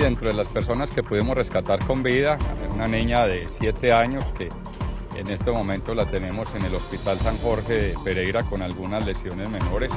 Dentro de las personas que pudimos rescatar con vida, una niña de 7 años que en este momento la tenemos en el Hospital San Jorge de Pereira con algunas lesiones menores.